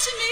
to me.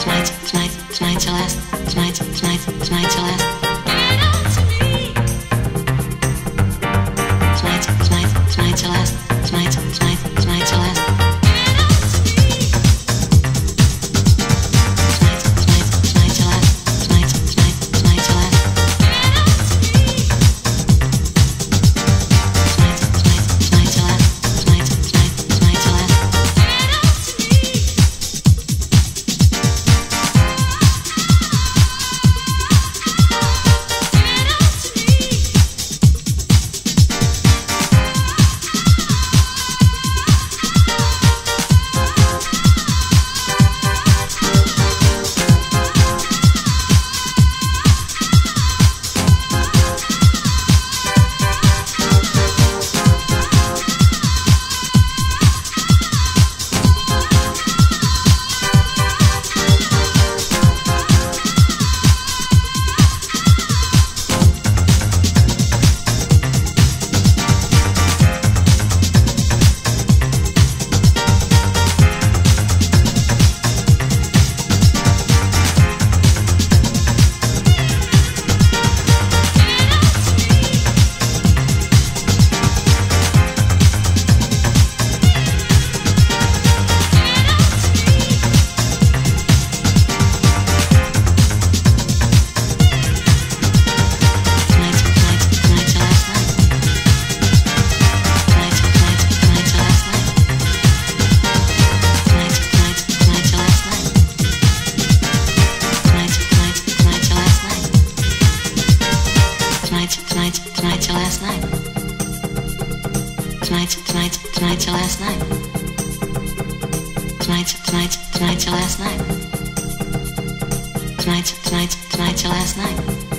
Tonight, tonight, tonight's your last. Tonight. Tonight. tonight's your last. Tonight, tonight, tonight, your last night. Tonight, tonight, tonight, your last night. Tonight, tonight, tonight, your last night. Tonight, tonight, tonight, your last night.